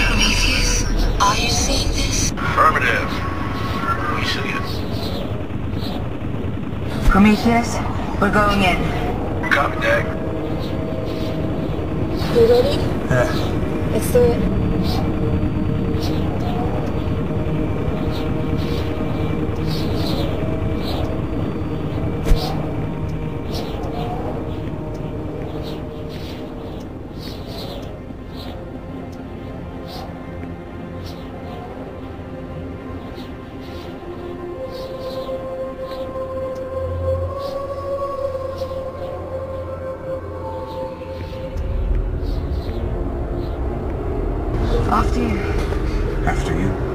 Prometheus, are you seeing this? Affirmative. We see it. Prometheus, we're going in. Copy, Dag. You ready? Yeah. Let's do it. After you. After you.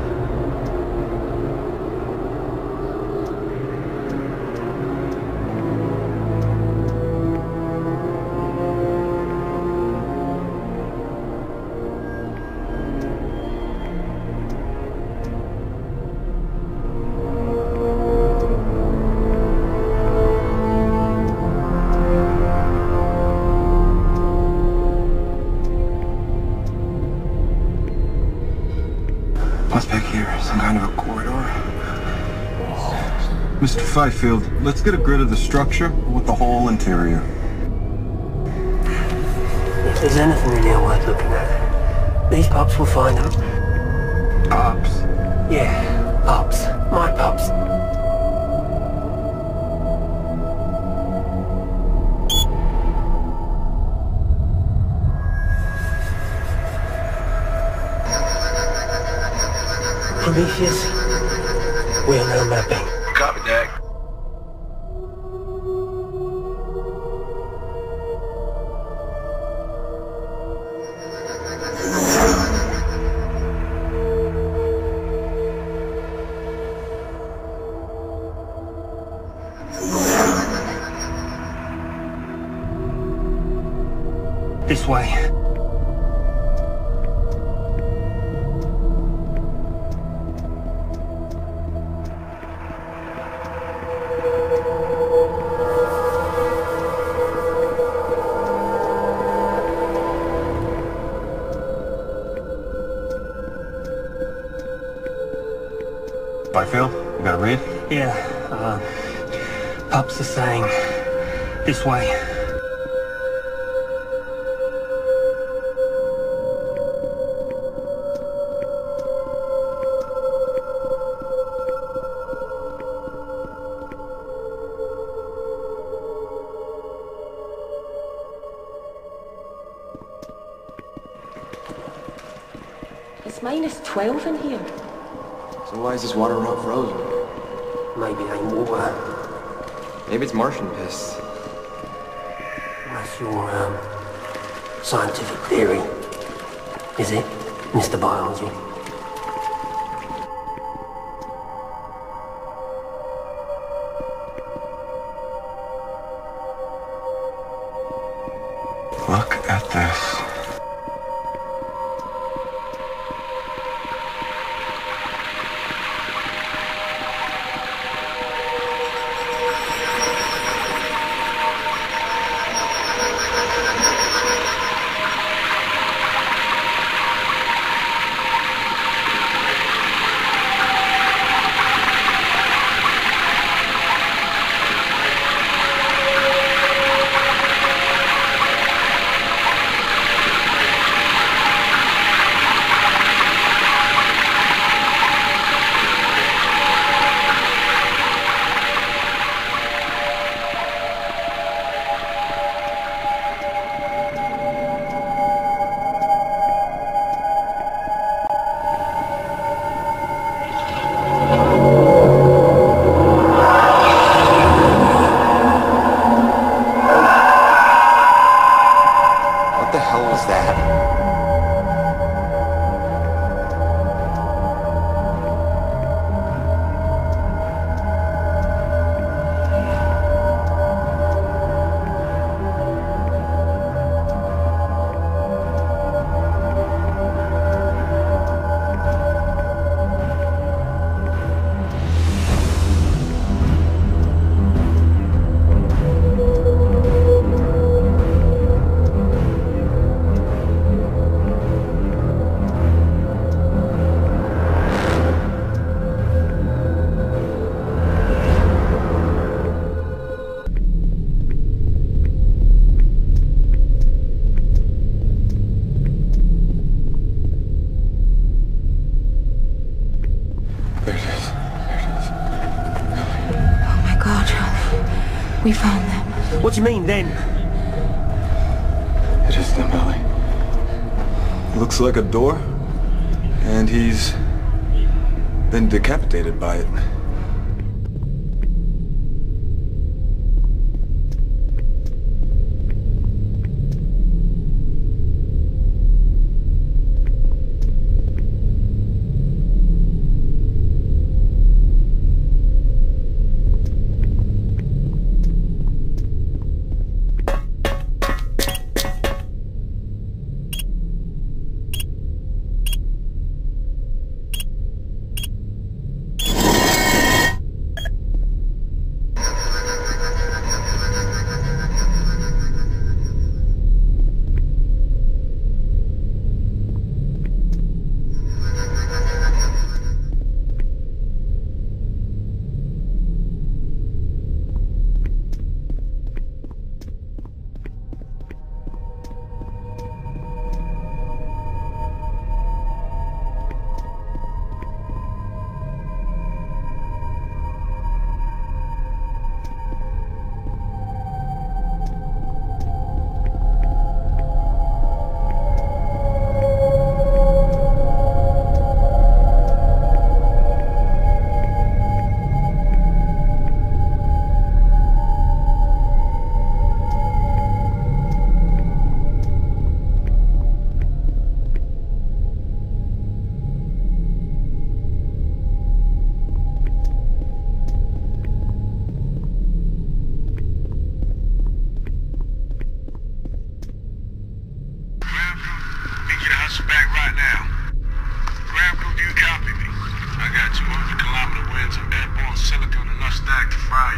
Mr. Fifield, let's get a grid of the structure with the whole interior. If there's anything in here worth looking at, these pups will find them. Pups? Yeah, pups. My pups. Prometheus, we are now mapping. Copy, Dag. This way. Fifield, you got a read? Yeah, uh, pups are saying this way. It's minus 12 in here. So why is this water not frozen? Maybe they water. Maybe it's Martian piss. That's your um, scientific theory, is it, Mr. Biology? We found them. What do you mean, then? It is them, Ellie. Looks like a door, and he's been decapitated by it.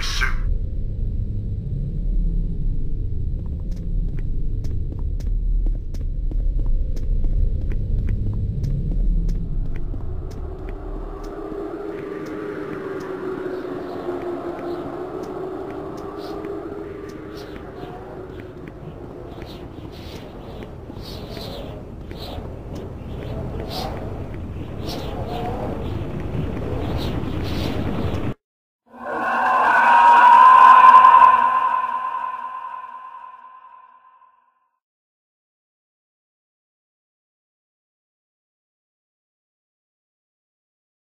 Suit.